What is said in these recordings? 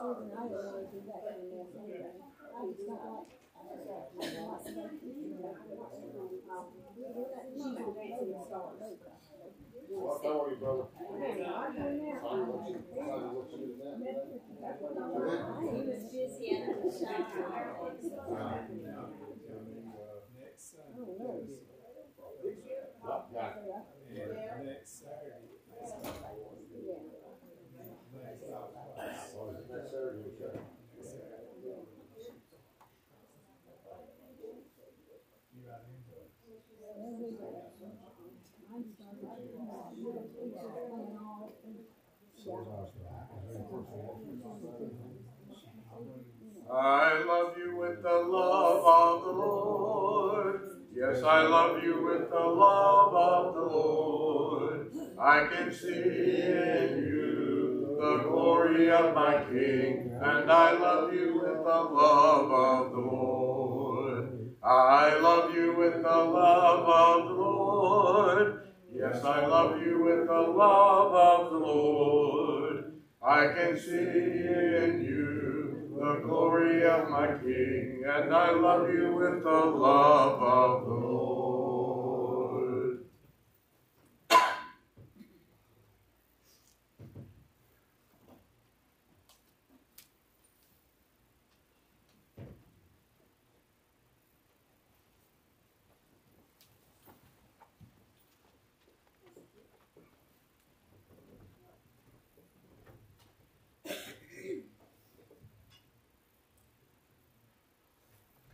I didn't want to do that kind of anyway. I brother? Next. Next Saturday. Next Oh, is it next Saturday, okay. You got into it. I'm I love you with the love of the Lord. Yes, I love you with the love of the Lord. I can see in you the glory of my King, and I love you with the love of the Lord. I love you with the love of the Lord. Yes, I love you with the love of the Lord. I can see in you the glory of my King, and I love you with the love of the Lord.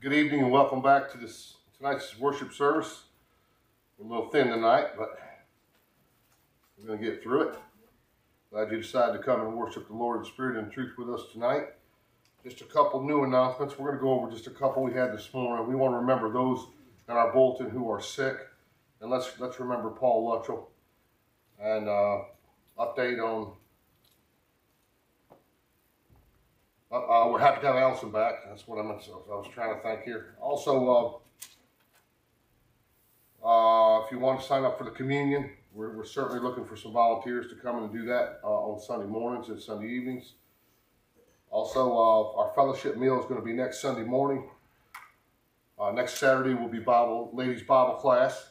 Good evening and welcome back to this tonight's worship service. We're a little thin tonight, but we're going to get through it. Glad you decided to come and worship the Lord in spirit and truth with us tonight. Just a couple new announcements. We're going to go over just a couple we had this morning. We want to remember those in our bulletin who are sick, and let's let's remember Paul Luttrell and uh, update on Uh, we're happy to have Allison back. That's what I meant. I was trying to thank here. Also, uh, uh, if you want to sign up for the communion, we're, we're certainly looking for some volunteers to come and do that uh, on Sunday mornings and Sunday evenings. Also, uh, our fellowship meal is going to be next Sunday morning. Uh, next Saturday will be Bible ladies Bible class,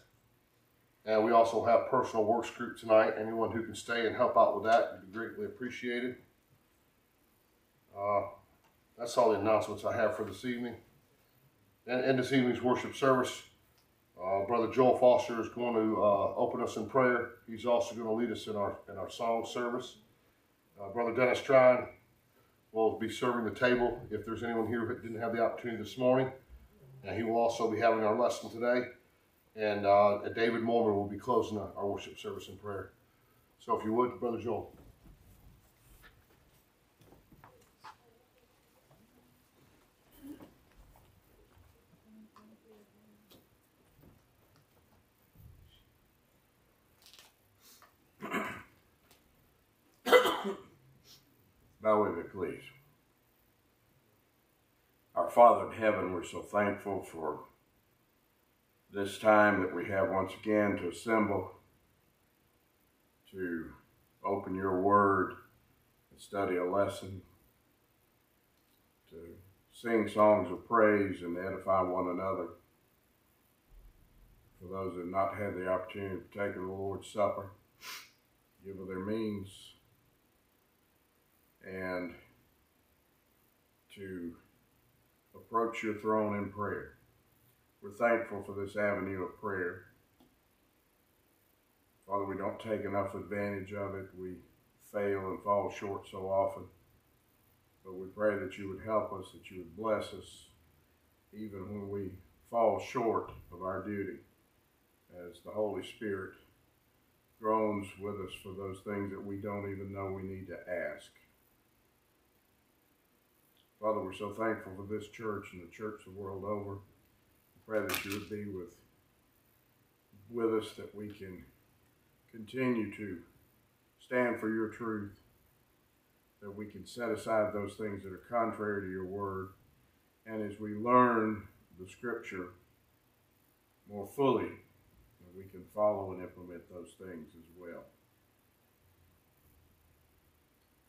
and we also have personal works group tonight. Anyone who can stay and help out with that would be greatly appreciated. Uh, that's all the announcements I have for this evening. And in this evening's worship service, uh, Brother Joel Foster is going to uh, open us in prayer. He's also going to lead us in our in our song service. Uh, Brother Dennis Strine will be serving the table if there's anyone here who didn't have the opportunity this morning. And he will also be having our lesson today. And uh, David Mormon will be closing our worship service in prayer. So if you would, Brother Joel. Bow with me, please. Our Father in heaven, we're so thankful for this time that we have once again to assemble, to open your word and study a lesson, to sing songs of praise and edify one another. For those that have not had the opportunity to take the Lord's Supper, give of their means and to approach your throne in prayer. We're thankful for this avenue of prayer. Father, we don't take enough advantage of it. We fail and fall short so often. But we pray that you would help us, that you would bless us, even when we fall short of our duty, as the Holy Spirit groans with us for those things that we don't even know we need to ask. Father, we're so thankful for this church and the church the world over. Pray that you would be with, with us, that we can continue to stand for your truth, that we can set aside those things that are contrary to your word. And as we learn the scripture more fully, we can follow and implement those things as well.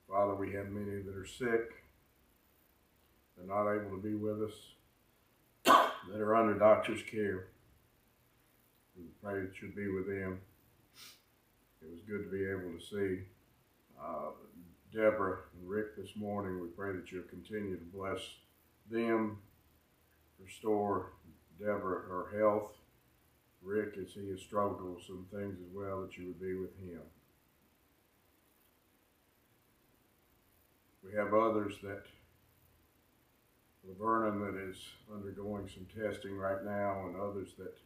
Father, we have many that are sick. They're not able to be with us, that are under doctor's care. We pray that you'd be with them. It was good to be able to see uh, Deborah and Rick this morning. We pray that you'll continue to bless them, restore Deborah her health. Rick, as he has struggled with some things as well, that you would be with him. We have others that Lavernon that is undergoing some testing right now, and others that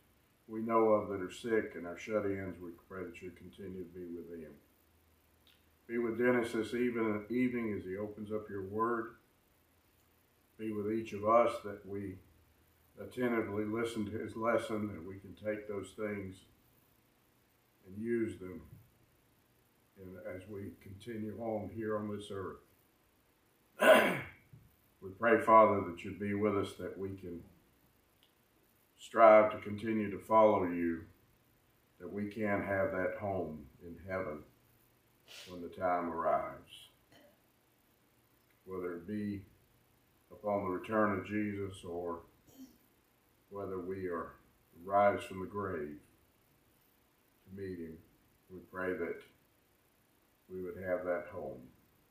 we know of that are sick and are shut-ins. We pray that you continue to be with them. Be with Dennis this even, evening as he opens up your word. Be with each of us that we attentively listen to his lesson, that we can take those things and use them and as we continue on here on this earth. we pray, Father, that you'd be with us, that we can strive to continue to follow you, that we can have that home in heaven when the time arrives. Whether it be upon the return of Jesus or whether we are rise from the grave to meet him, we pray that we would have that home,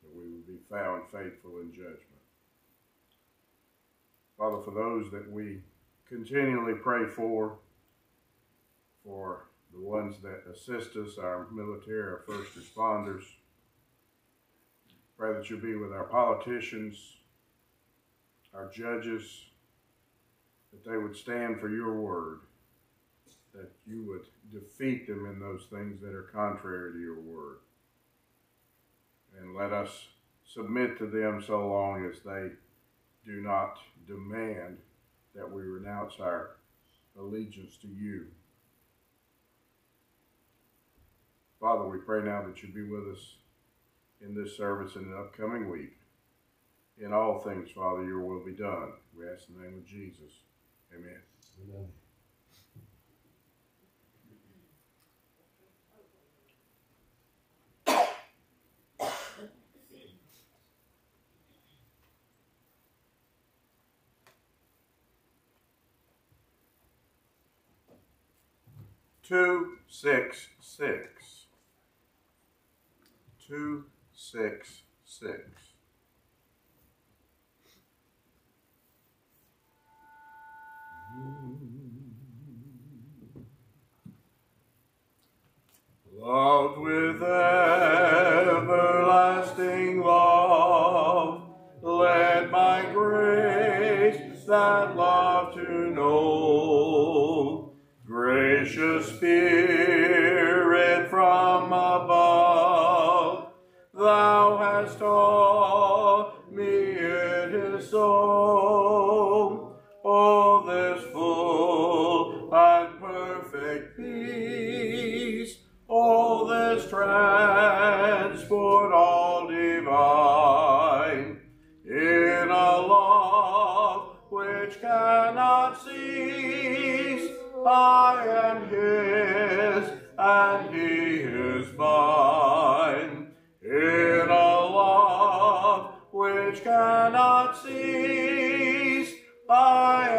that we would be found faithful in judgment. Father, for those that we continually pray for, for the ones that assist us, our military, our first responders. Pray that you be with our politicians, our judges, that they would stand for your word, that you would defeat them in those things that are contrary to your word. And let us submit to them so long as they do not demand that we renounce our allegiance to you. Father, we pray now that you be with us in this service in the upcoming week. In all things, Father, your will be done. We ask in the name of Jesus. Amen. Amen. Two, six, six. Two, six, six. Loved with everlasting love, let my grace that love Spirit I am his, and he is mine, in a love which cannot cease. I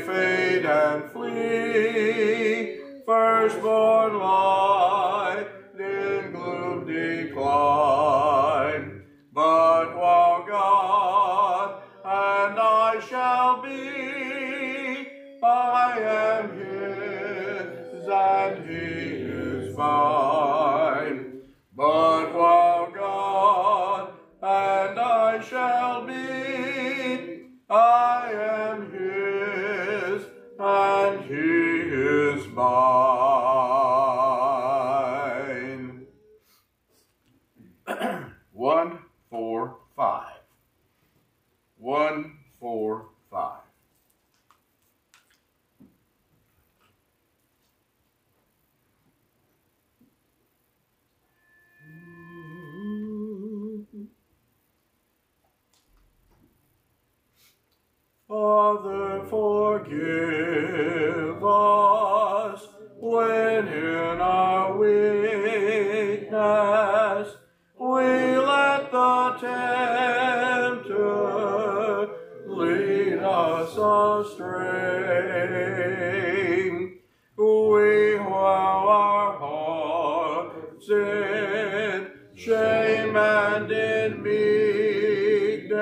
fade and flee. Firstborn. and in meekness.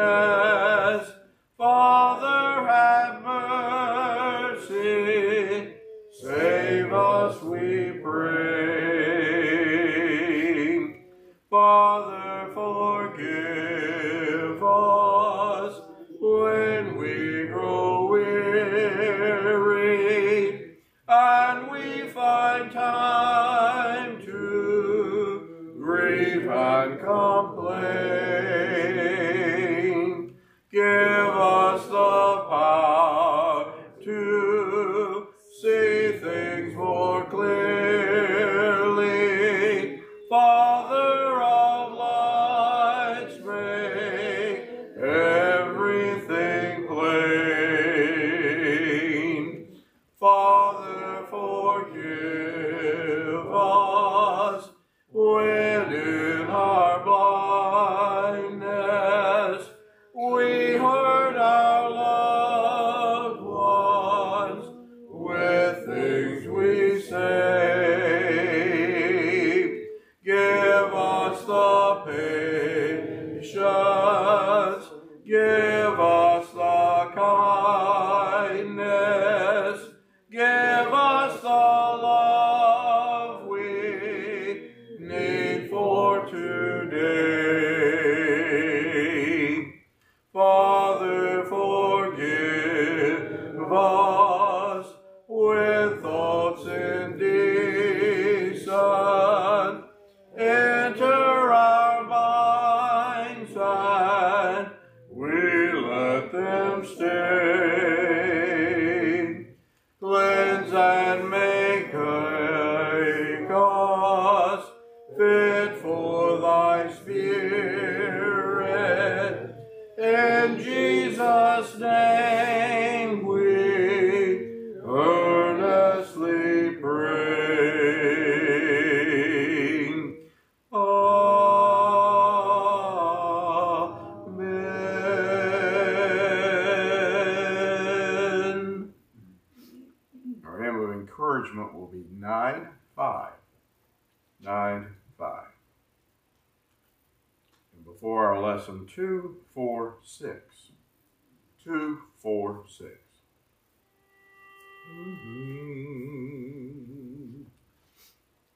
Mm-hmm.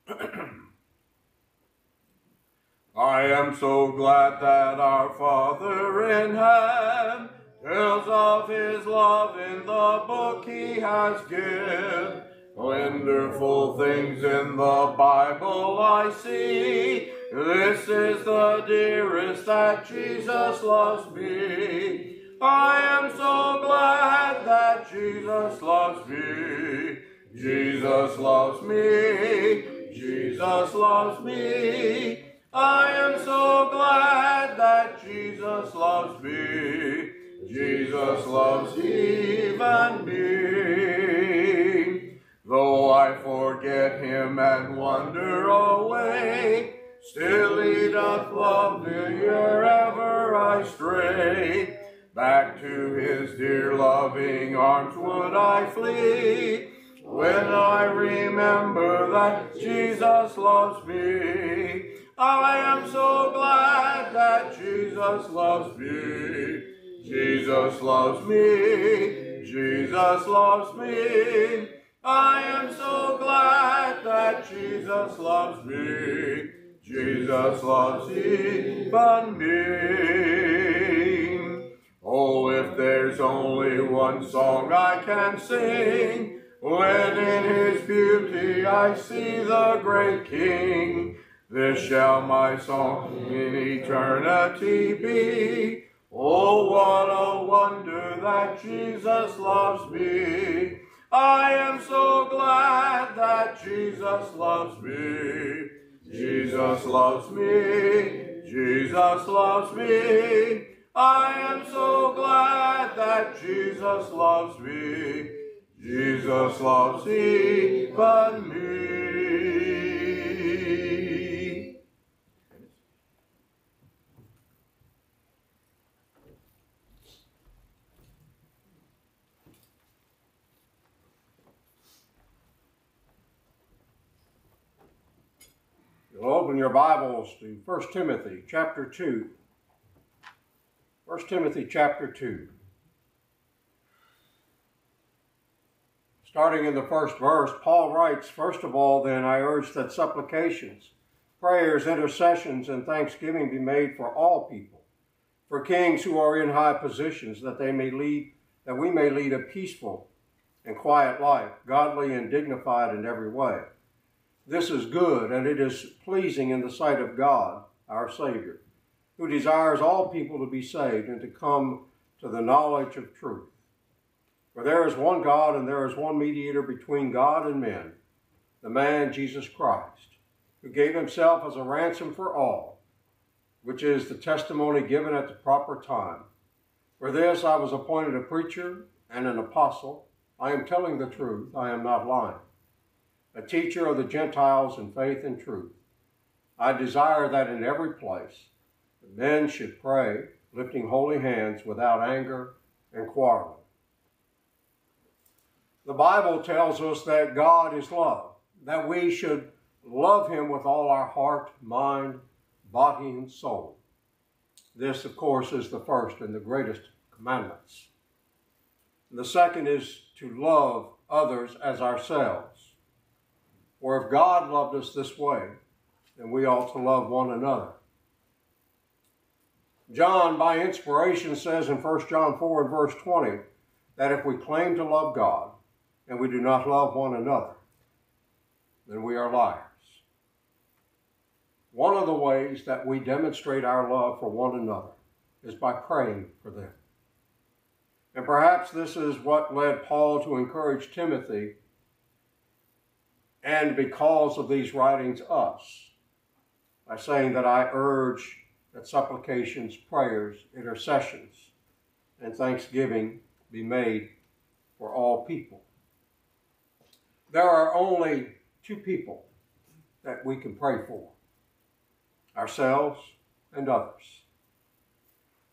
I am so glad that our Father in heaven tells of his love in the book he has given. Wonderful things in the Bible I see. This is the dearest that Jesus loves me. I am so glad that Jesus loves me. Jesus loves me. Jesus loves me. I am so glad that Jesus loves me. Jesus loves even me. Though I forget him and wander away, still he doth love me wherever I stray. Back to his dear loving arms would I flee. When I remember that Jesus loves me, I am so glad that Jesus loves me. Jesus loves me. Jesus loves me. I am so glad that Jesus loves me. Jesus loves even me. Oh, if there's only one song I can sing, when in his beauty I see the great King, this shall my song in eternity be. Oh, what a wonder that Jesus loves me. I am so glad that Jesus loves me. Jesus loves me. Jesus loves me. I am so glad that Jesus loves me. Jesus loves even me. You'll open your Bibles to 1 Timothy chapter 2. 1 Timothy chapter 2. Starting in the first verse, Paul writes, First of all, then, I urge that supplications, prayers, intercessions, and thanksgiving be made for all people, for kings who are in high positions, that they may lead, that we may lead a peaceful and quiet life, godly and dignified in every way. This is good, and it is pleasing in the sight of God, our Savior, who desires all people to be saved and to come to the knowledge of truth. For there is one God, and there is one mediator between God and men, the man Jesus Christ, who gave himself as a ransom for all, which is the testimony given at the proper time. For this I was appointed a preacher and an apostle. I am telling the truth, I am not lying a teacher of the Gentiles in faith and truth. I desire that in every place the men should pray, lifting holy hands without anger and quarreling. The Bible tells us that God is love, that we should love Him with all our heart, mind, body, and soul. This, of course, is the first and the greatest commandments. And the second is to love others as ourselves. For if God loved us this way, then we ought to love one another. John, by inspiration, says in 1 John 4 and verse 20 that if we claim to love God and we do not love one another, then we are liars. One of the ways that we demonstrate our love for one another is by praying for them. And perhaps this is what led Paul to encourage Timothy and because of these writings us by saying that I urge that supplications, prayers, intercessions, and thanksgiving be made for all people. There are only two people that we can pray for ourselves and others.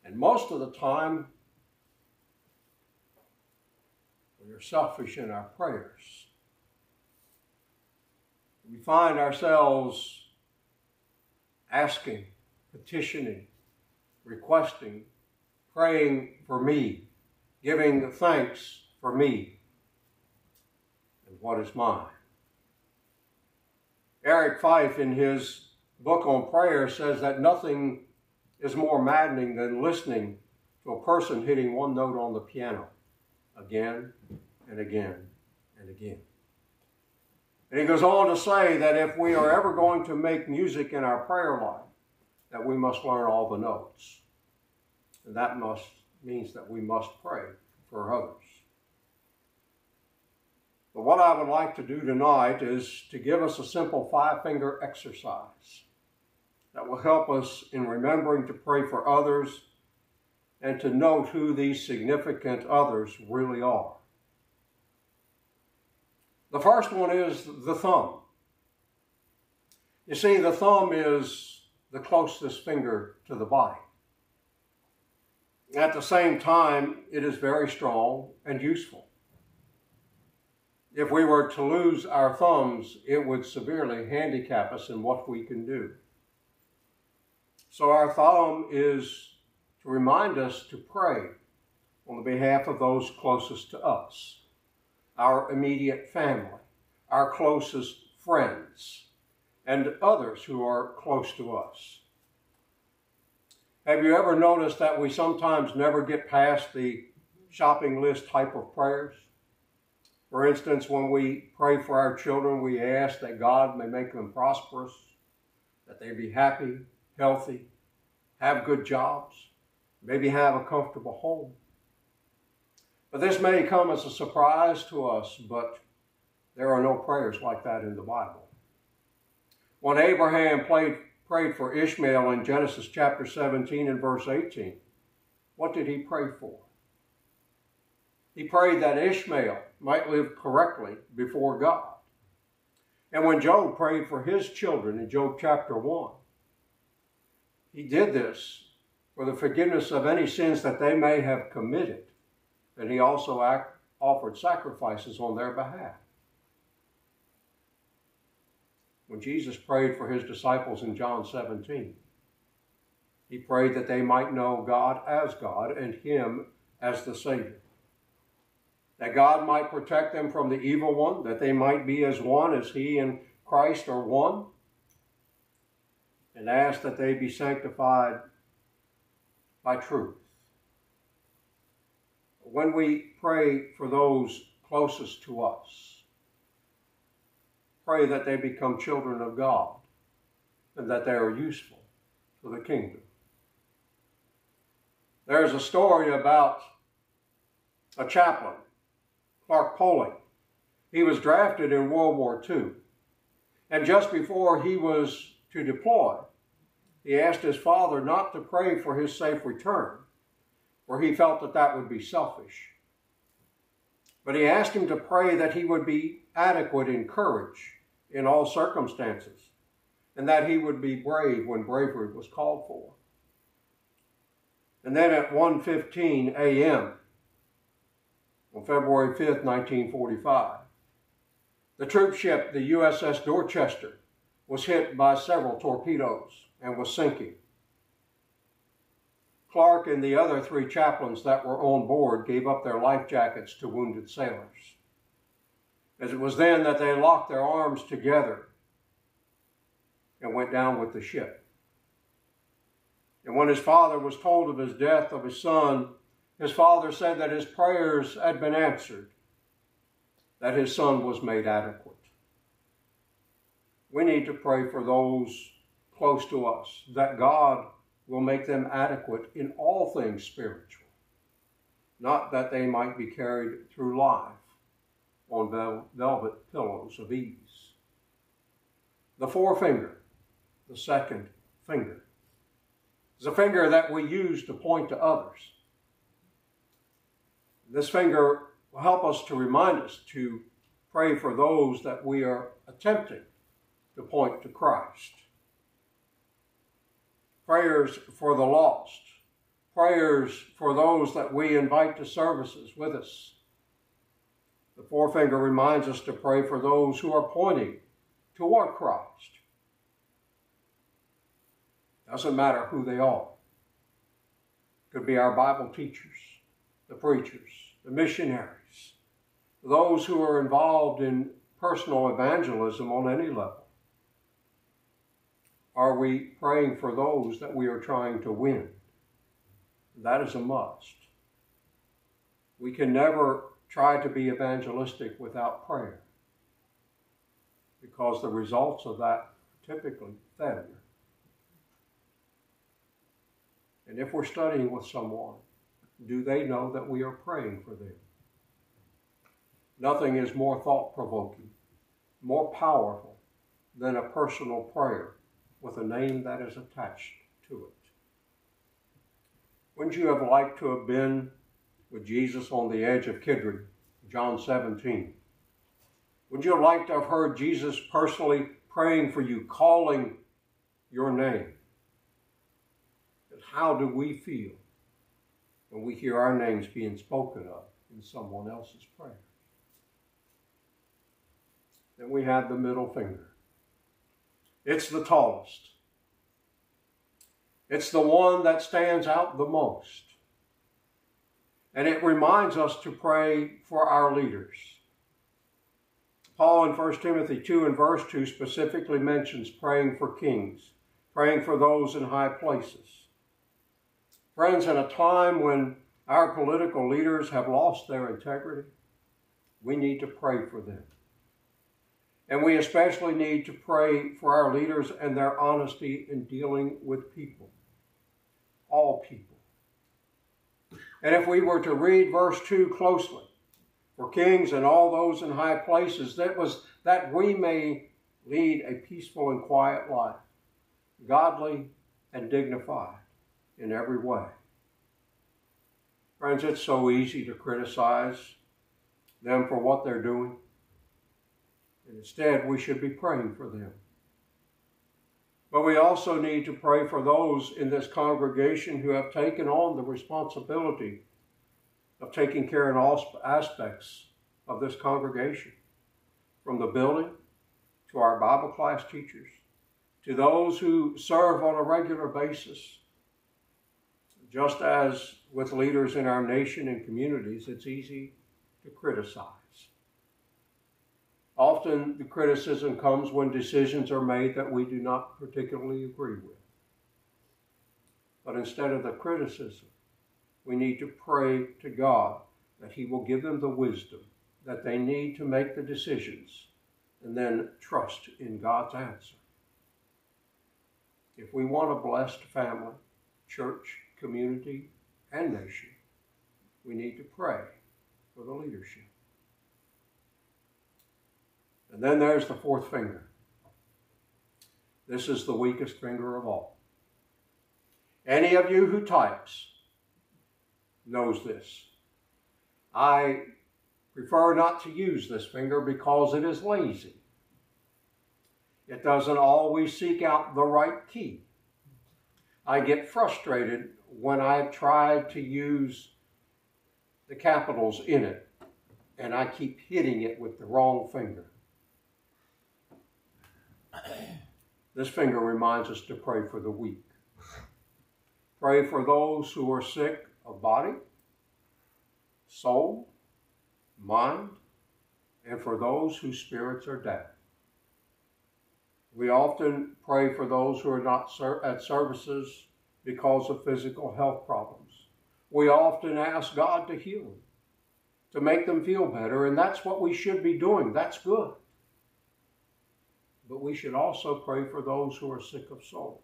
And most of the time, we are selfish in our prayers we find ourselves asking, petitioning, requesting, praying for me, giving thanks for me and what is mine. Eric Fife, in his book on prayer, says that nothing is more maddening than listening to a person hitting one note on the piano again and again and again. And he goes on to say that if we are ever going to make music in our prayer life, that we must learn all the notes. And that must means that we must pray for others. But what I would like to do tonight is to give us a simple five finger exercise that will help us in remembering to pray for others and to note who these significant others really are. The first one is the thumb. You see, the thumb is the closest finger to the body. At the same time, it is very strong and useful. If we were to lose our thumbs, it would severely handicap us in what we can do. So, our thumb is to remind us to pray on the behalf of those closest to us, our immediate family, our closest friends, and others who are close to us. Have you ever noticed that we sometimes never get past the shopping list type of prayers? For instance, when we pray for our children, we ask that God may make them prosperous, that they be happy, healthy, have good jobs, maybe have a comfortable home. But this may come as a surprise to us, but there are no prayers like that in the Bible. When Abraham played, prayed for Ishmael in Genesis chapter 17 and verse 18, what did he pray for? He prayed that Ishmael might live correctly before God. And when Job prayed for his children in Job chapter 1, he did this for the forgiveness of any sins that they may have committed. And he also act, offered sacrifices on their behalf. When Jesus prayed for his disciples in John 17, he prayed that they might know God as God and him as the Savior that God might protect them from the evil one, that they might be as one as He and Christ are one, and ask that they be sanctified by truth. When we pray for those closest to us, pray that they become children of God and that they are useful for the kingdom. There's a story about a chaplain Clark Poling. He was drafted in World War II. And just before he was to deploy, he asked his father not to pray for his safe return, for he felt that that would be selfish. But he asked him to pray that he would be adequate in courage in all circumstances, and that he would be brave when bravery was called for. And then at 1:15 a.m., on February 5th, 1945. The troop ship, the USS Dorchester, was hit by several torpedoes and was sinking. Clark and the other three chaplains that were on board gave up their life jackets to wounded sailors. As it was then that they locked their arms together and went down with the ship. And when his father was told of his death of his son, his father said that his prayers had been answered, that his son was made adequate. We need to pray for those close to us, that God will make them adequate in all things spiritual, not that they might be carried through life on velvet pillows of ease. The forefinger, the second finger, is a finger that we use to point to others. This finger will help us to remind us to pray for those that we are attempting to point to Christ. Prayers for the lost. Prayers for those that we invite to services with us. The forefinger reminds us to pray for those who are pointing toward Christ. Doesn't matter who they are. Could be our Bible teachers, the preachers, the missionaries, those who are involved in personal evangelism on any level? Are we praying for those that we are trying to win? That is a must. We can never try to be evangelistic without prayer because the results of that are typically failure. And if we're studying with someone do they know that we are praying for them? Nothing is more thought provoking, more powerful than a personal prayer with a name that is attached to it. Wouldn't you have liked to have been with Jesus on the edge of Kidron, John 17? Would you have liked to have heard Jesus personally praying for you, calling your name. How do we feel when we hear our names being spoken of in someone else's prayer? Then we have the middle finger. It's the tallest. It's the one that stands out the most. And it reminds us to pray for our leaders. Paul in 1 Timothy 2 and verse 2 specifically mentions praying for kings, praying for those in high places. Friends, in a time when our political leaders have lost their integrity, we need to pray for them. And we especially need to pray for our leaders and their honesty in dealing with people, all people. And if we were to read verse 2 closely, for kings and all those in high places, that was that we may lead a peaceful and quiet life, godly and dignified in every way. Friends, it's so easy to criticize them for what they're doing. And instead, we should be praying for them. But we also need to pray for those in this congregation who have taken on the responsibility of taking care in all aspects of this congregation, from the building to our Bible class teachers, to those who serve on a regular basis. Just as with leaders in our nation and communities, it's easy to criticize. Often the criticism comes when decisions are made that we do not particularly agree with. But instead of the criticism, we need to pray to God that He will give them the wisdom that they need to make the decisions and then trust in God's answer. If we want a blessed family, church, community, and nation, we need to pray for the leadership. And then there's the fourth finger. This is the weakest finger of all. Any of you who types knows this. I prefer not to use this finger because it is lazy. It doesn't always seek out the right key. I get frustrated when I've tried to use the capitals in it and I keep hitting it with the wrong finger. This finger reminds us to pray for the weak. Pray for those who are sick of body, soul, mind, and for those whose spirits are dead. We often pray for those who are not at services because of physical health problems. We often ask God to heal them, to make them feel better, and that's what we should be doing. That's good. But we should also pray for those who are sick of soul,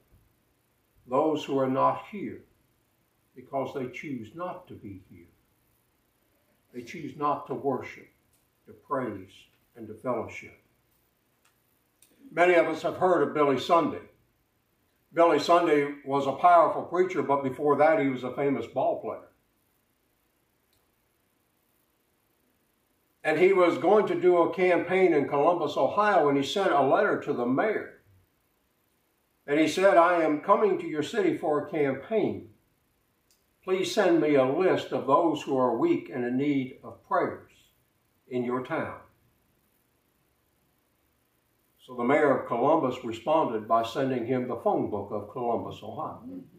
those who are not here because they choose not to be here. They choose not to worship, to praise, and to fellowship. Many of us have heard of Billy Sunday. Billy Sunday was a powerful preacher, but before that, he was a famous ball player. And he was going to do a campaign in Columbus, Ohio, and he sent a letter to the mayor. And he said, I am coming to your city for a campaign. Please send me a list of those who are weak and in need of prayers in your town. So the mayor of Columbus responded by sending him the phone book of Columbus, Ohio. Mm-hmm.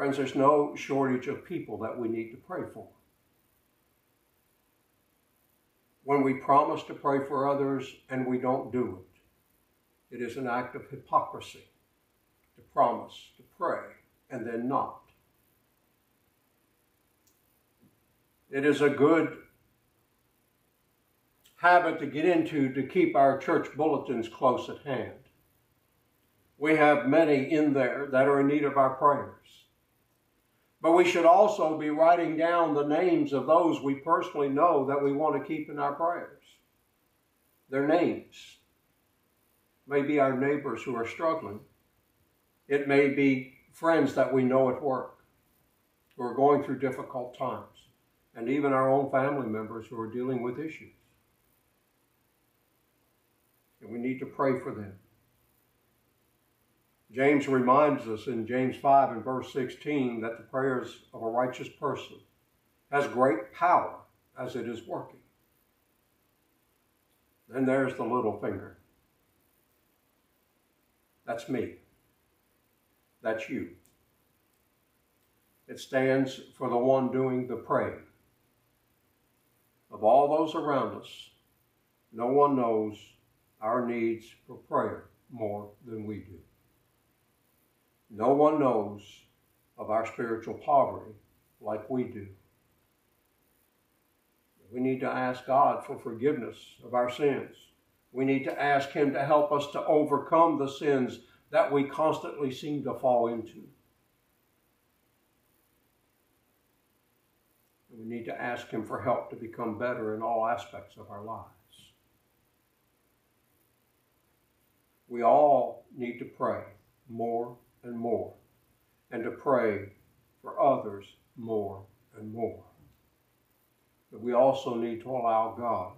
Friends, there's no shortage of people that we need to pray for. When we promise to pray for others and we don't do it, it is an act of hypocrisy to promise to pray and then not. It is a good habit to get into to keep our church bulletins close at hand. We have many in there that are in need of our prayers. But we should also be writing down the names of those we personally know that we want to keep in our prayers. Their names. May be our neighbors who are struggling. It may be friends that we know at work who are going through difficult times, and even our own family members who are dealing with issues. And we need to pray for them. James reminds us in James 5 and verse 16 that the prayers of a righteous person has great power as it is working. Then there's the little finger. That's me. That's you. It stands for the one doing the praying. Of all those around us, no one knows our needs for prayer more than we do. No one knows of our spiritual poverty like we do. We need to ask God for forgiveness of our sins. We need to ask Him to help us to overcome the sins that we constantly seem to fall into. We need to ask Him for help to become better in all aspects of our lives. We all need to pray more and more, and to pray for others more and more. But we also need to allow God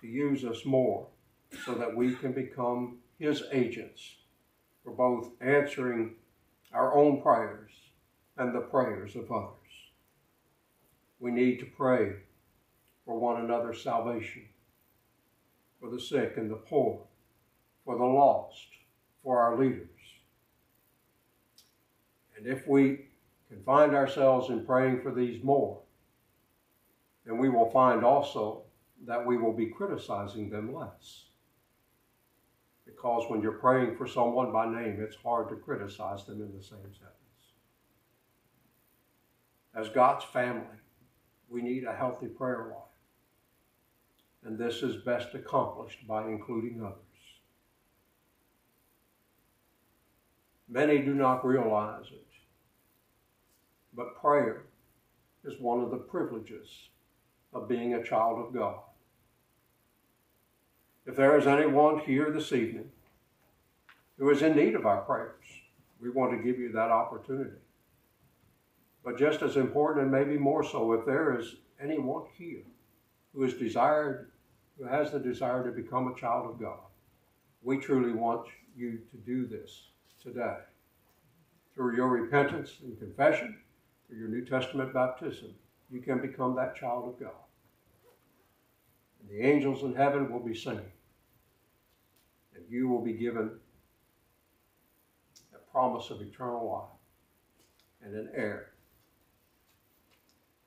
to use us more so that we can become His agents for both answering our own prayers and the prayers of others. We need to pray for one another's salvation, for the sick and the poor, for the lost, for our leaders. And if we can find ourselves in praying for these more, then we will find also that we will be criticizing them less. Because when you're praying for someone by name, it's hard to criticize them in the same sentence. As God's family, we need a healthy prayer life. And this is best accomplished by including others. Many do not realize it, but prayer is one of the privileges of being a child of God. If there is anyone here this evening who is in need of our prayers, we want to give you that opportunity. But just as important, and maybe more so, if there is anyone here who is desired, who has the desire to become a child of God, we truly want you to do this today. Through your repentance and confession, your New Testament baptism, you can become that child of God. And the angels in heaven will be singing. And you will be given a promise of eternal life and an heir.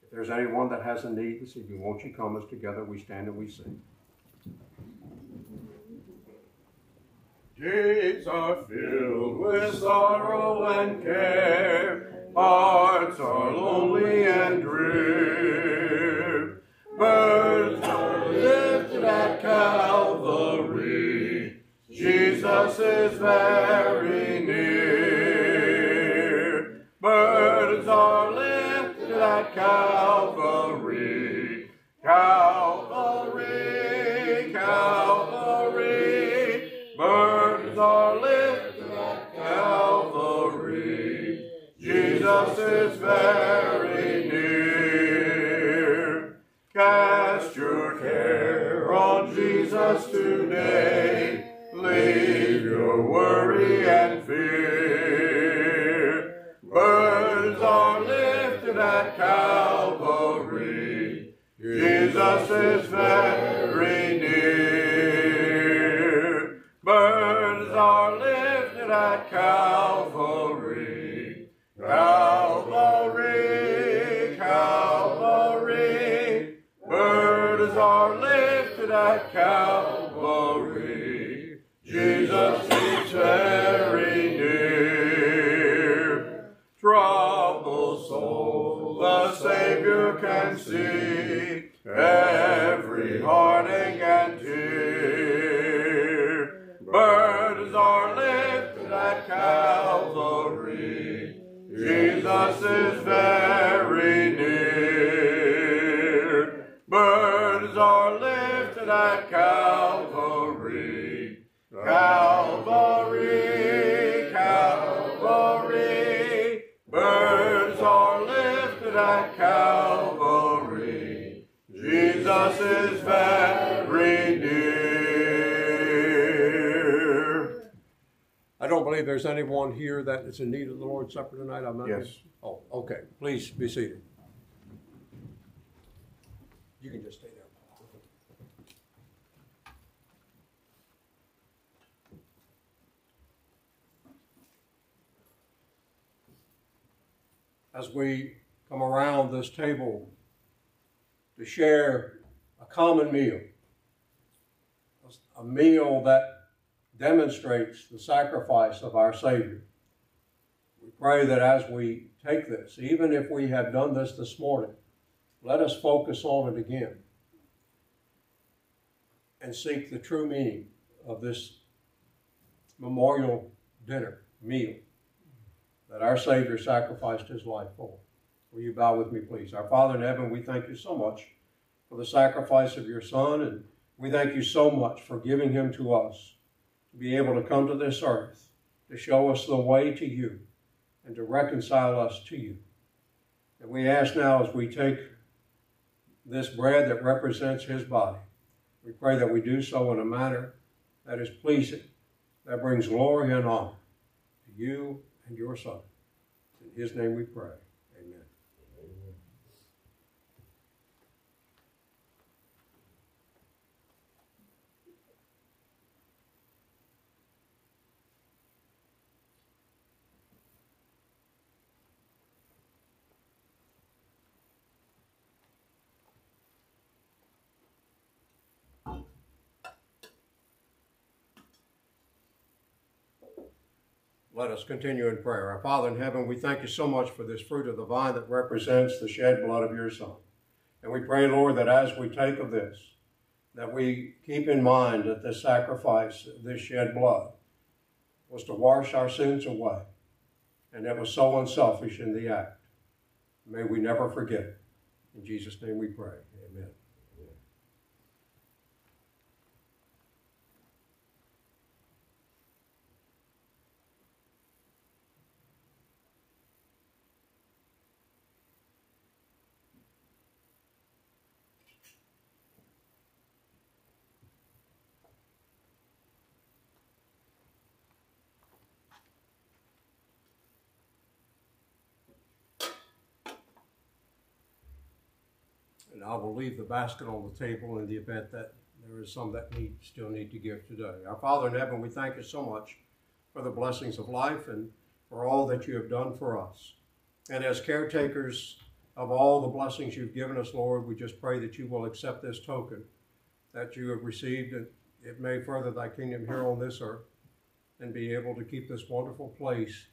If there's anyone that has a need this evening, won't you come as together we stand and we sing? Days are filled with sorrow and care, hearts are lonely and drear. Birds are lifted at Calvary, Jesus is very near. Birds are lifted at Calvary, Birds are lifted at Calvary. Jesus is very near. Troubled soul, the Savior can see every heartache and tear. Birds are lifted at Calvary. Jesus is very there's anyone here that is in need of the Lord's Supper tonight. I'm not. Yes. Oh, okay. Please be seated. You can just stay there. As we come around this table to share a common meal, a meal that demonstrates the sacrifice of our Savior. We pray that as we take this, even if we have done this this morning, let us focus on it again and seek the true meaning of this memorial dinner, meal, that our Savior sacrificed his life for. Will you bow with me, please? Our Father in heaven, we thank you so much for the sacrifice of your Son, and we thank you so much for giving him to us be able to come to this earth, to show us the way to you, and to reconcile us to you. And we ask now as we take this bread that represents his body, we pray that we do so in a manner that is pleasing, that brings glory and honor to you and your Son. In his name we pray. Amen. Let us continue in prayer. Our Father in heaven, we thank you so much for this fruit of the vine that represents the shed blood of your Son. And we pray, Lord, that as we take of this, that we keep in mind that this sacrifice, this shed blood, was to wash our sins away. And it was so unselfish in the act. May we never forget it. In Jesus' name we pray. Amen. And I will leave the basket on the table in the event that there is some that need, still need to give today. Our Father in heaven, we thank you so much for the blessings of life and for all that you have done for us. And as caretakers of all the blessings you've given us, Lord, we just pray that you will accept this token that you have received and it may further thy kingdom here on this earth and be able to keep this wonderful place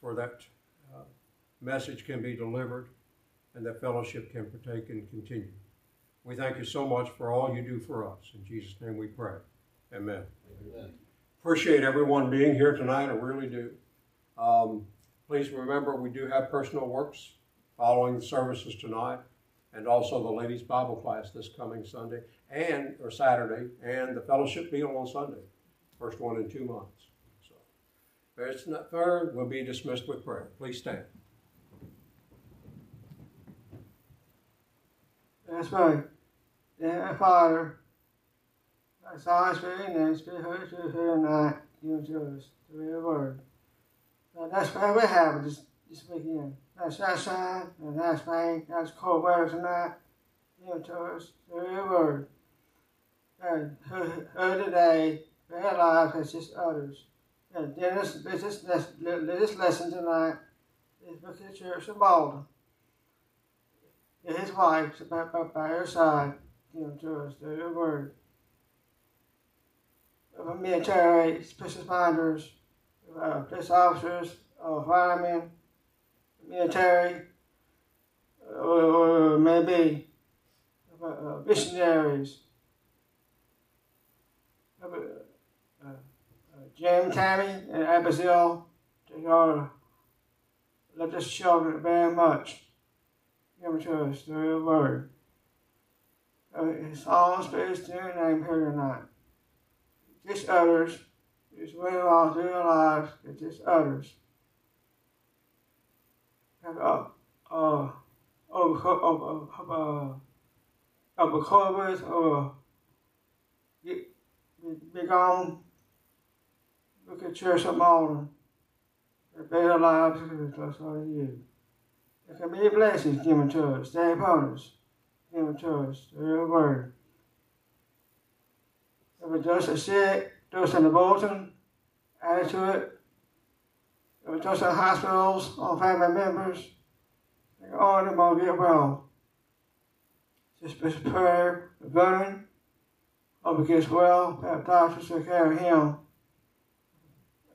for that uh, message can be delivered and that fellowship can partake and continue. We thank you so much for all you do for us. In Jesus' name we pray. Amen. Amen. Appreciate everyone being here tonight. I really do. Um, please remember we do have personal works following the services tonight, and also the ladies' Bible class this coming Sunday and or Saturday, and the fellowship meal on Sunday, first one in two months. So, if it's not fair, we'll be dismissed with prayer. Please stand. That's right. Dear Father, as I speak and speak her to her tonight, give to us through your word. Now, that's why we have this, this weekend. That's that sign, and that's rain, that's cold weather tonight. Give to us through your word. And her today, her life as just others. And then this, this, this, this, lesson tonight is with the church of Mauldin and his wife by, by, by her side, give to us through the word. Of military special responders, uh, police officers, uh, firemen, military, or, or maybe uh, uh, missionaries, uh, uh, Jim, Tammy, and Abizel, they all love us children very much given to us through the Word. Uh, it's all spirits to your name here tonight. Just others, just went all through your lives, it's just others. And, uh, uh, over, over, over, over COVID, or be, be gone, Look at Church of Mauldin. They bear lives close to you. There can be blessings given to us, stay upon us, given to us, your word. If it's just a sick, just in the bulletin, add to it. If it's just in hospitals, on family members, all of them will get well. Just this prayer, burning, hope he gets well, have doctors to carry him.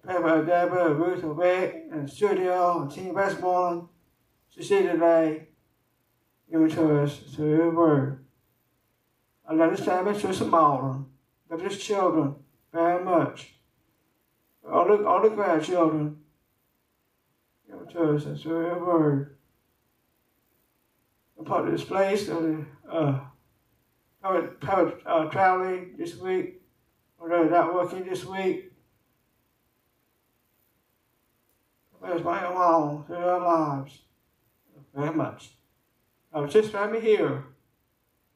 Pray for Deborah, Ruth, Rick, and Studio, and Team Westmoreland to see today. Give it to us through your word. I let us time into some Mauldin, but his children very much. All the, all the grandchildren, give it to us through your word. Of this place, uh, uh, probably, probably uh, traveling this week, or they're not working this week. There's my along through our lives very much. I was just family here.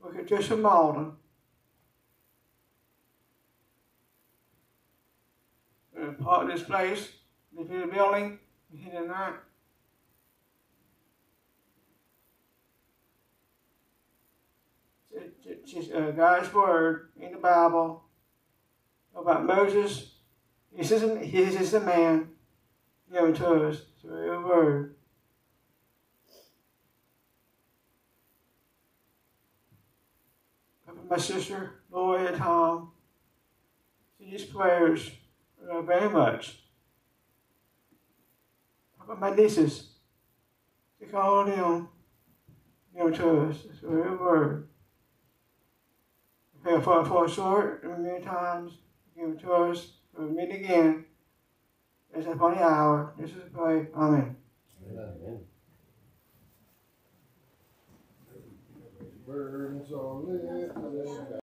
Look at just a Mauldin. Part of this place, in the building, we hit in that. It's just uh, God's word in the Bible about Moses. He says he is a man given to us through your word. My sister, Lloyd, and Tom, these prayers uh, very much. How About my nieces, to call them, you know, to us through your word. Pray for, for a short, many times, give it to us, we'll meet again. It's upon the hour. This is pray. Amen. Amen. Burdens are lifted.